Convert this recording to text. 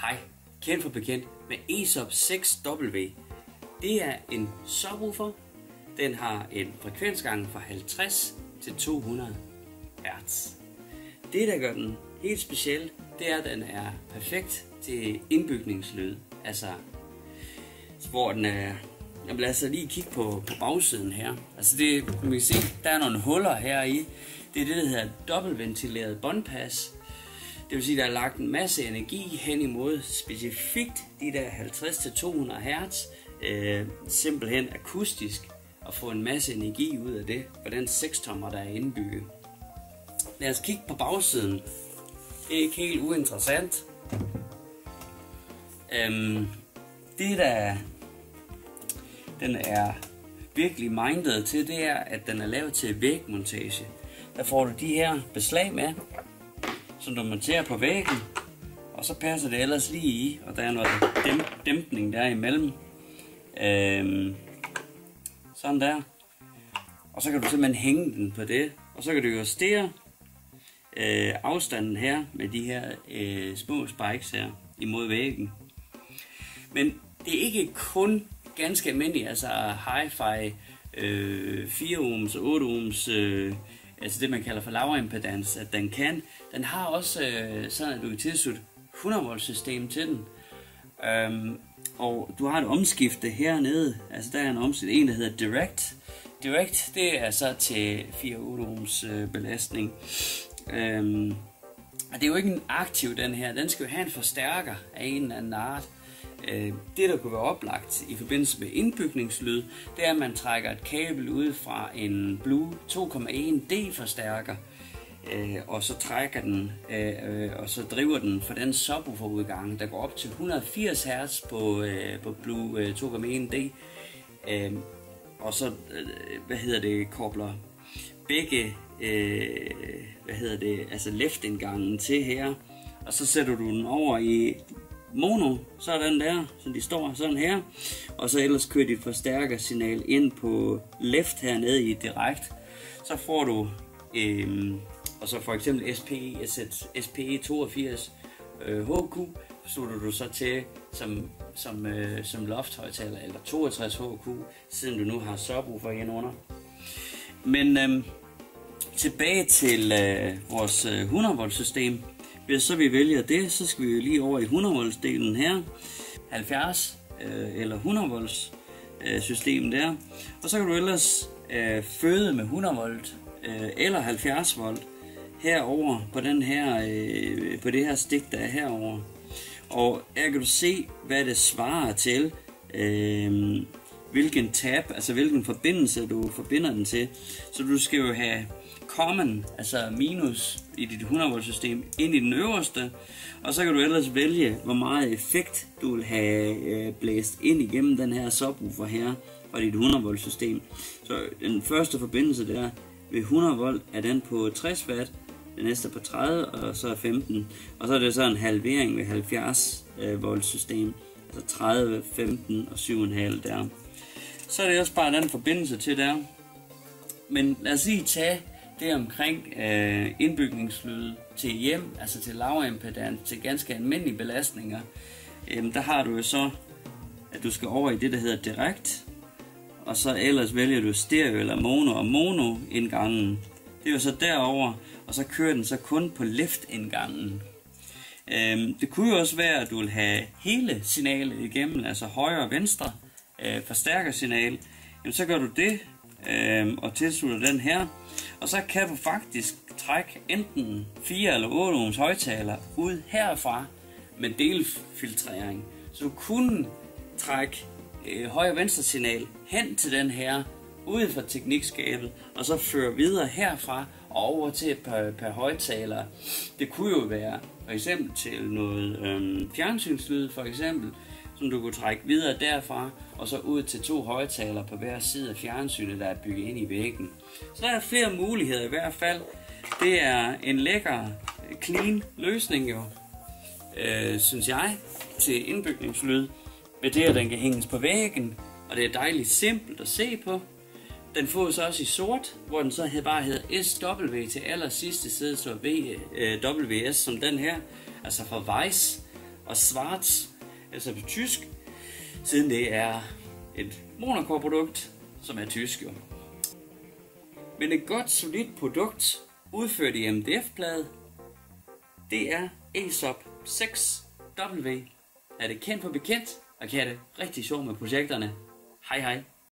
Hej, kendt for bekendt med ESOP 6W. Det er en subwoofer. Den har en frekvensgang fra 50 til 200 Hz. Det, der gør den helt speciel, det er, at den er perfekt til indbygningslyd. Altså, hvor den er... Jamen lad os lige kigge på, på bagsiden her. Altså det, man kan se, der er nogle huller her i. Det er det, der hedder dobbeltventileret båndpas. Det vil sige, der er lagt en masse energi hen imod specifikt de der 50-200 Hz, øh, simpelthen akustisk, og få en masse energi ud af det, for den 6-tommer, der er indbygget. Lad os kigge på bagsiden. Det er ikke helt uinteressant. Øhm, det der den er virkelig mindet til, det er, at den er lavet til vægmontage. Der får du de her beslag med, som du monterer på væggen, og så passer det ellers lige i, og der er noget dæmp- dæmpning der imellem. Øhm, sådan der. Og så kan du simpelthen hænge den på det, og så kan du justere øh, afstanden her med de her øh, små spikes her imod væggen. Men det er ikke kun ganske almindelig, altså hi-fi øh, 4 ohms og 8 ohms, øh, altså det man kalder for laverimpedans, at den kan. Den har også øh, sådan, at du kan tilslutte 100 volt system til den. Øhm, og du har et omskifte hernede, altså der er en omskifte, en der hedder Direct. Direct, det er så til 4 8 ohms øh, belastning. Øhm, og det er jo ikke en aktiv den her, den skal jo have en forstærker af en eller anden art. Øh, det, der kunne være oplagt i forbindelse med indbygningslyd, det er, at man trækker et kabel ud fra en Blue 2,1D forstærker, øh, og så trækker den, øh, og så driver den for den subwoofer-udgang, der går op til 180 Hz på, på Blue 2,1D, og så, hvad hedder det, kobler begge, hvad hedder det, altså leftindgangen til her, og så sætter du den over i mono, så der, så de står sådan her. Og så ellers kører dit forstærkersignal ind på left hernede i direkt. Så får du, øhm, og så for eksempel SPE, SPE 82 øh, HQ, slutter du så til som, som, øh, som lofthøjtaler, eller 62 HQ, siden du nu har subwoofer igen under. Men øh, tilbage til øh, vores øh, 100 volt system. Hvis så vi vælger det, så skal vi jo lige over i 100 volts delen her. 70 øh, eller 100 volts øh, system der. Og så kan du ellers øh, føde med 100 volt øh, eller 70 volt herover på den her øh, på det her stik der er herover. Og her kan du se hvad det svarer til øh, hvilken tab, altså hvilken forbindelse du forbinder den til. Så du skal jo have common, altså minus i dit 100 volt system, ind i den øverste, og så kan du ellers vælge, hvor meget effekt du vil have øh, blæst ind igennem den her subwoofer her fra dit 100 volt system. Så den første forbindelse der ved 100 volt er den på 60 watt, den næste på 30 og så er 15, og så er det så en halvering ved 70 øh, volt system, altså 30, 15 og 7,5 der. Så er det også bare den forbindelse til der. Men lad os lige tage det omkring øh, indbygningslyd til hjem, altså til laverimpedans, til ganske almindelige belastninger, øh, der har du jo så, at du skal over i det, der hedder direkt, og så ellers vælger du stereo eller mono og mono indgangen. Det er jo så derover, og så kører den så kun på left indgangen. Øhm, det kunne jo også være, at du vil have hele signalet igennem, altså højre og venstre øh, forstærker signal. Jamen så gør du det, øh, og tilslutter den her. Og så kan du faktisk trække enten 4 eller 8 ohms højtaler ud herfra med delfiltrering. Så du kunne trække øh, højre og venstre signal hen til den her ude fra teknikskabet, og så føre videre herfra og over til et par, par højtalere. Det kunne jo være for eksempel til noget øh, fjernsynslyd for eksempel, som du kunne trække videre derfra, og så ud til to højtaler på hver side af fjernsynet, der er bygget ind i væggen. Så der er flere muligheder i hvert fald. Det er en lækker, clean løsning jo, øh, synes jeg, til indbygningslyd. Ved det, at den kan hænges på væggen, og det er dejligt simpelt at se på. Den fås også i sort, hvor den så bare hedder SW til aller sidste side, så VWS øh, som den her, altså for Weiss og Schwarz, altså på tysk, siden det er et Monaco-produkt, som er tysk jo. Men et godt, solidt produkt, udført i MDF-plade, det er ESOP 6W. Er det kendt på bekendt, og kan det rigtig sjovt med projekterne. Hej hej.